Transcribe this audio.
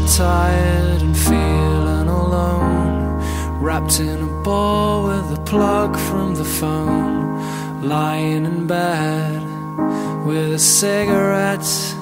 you're tired and feeling alone, wrapped in a ball with a plug from the phone, lying in bed with a cigarette.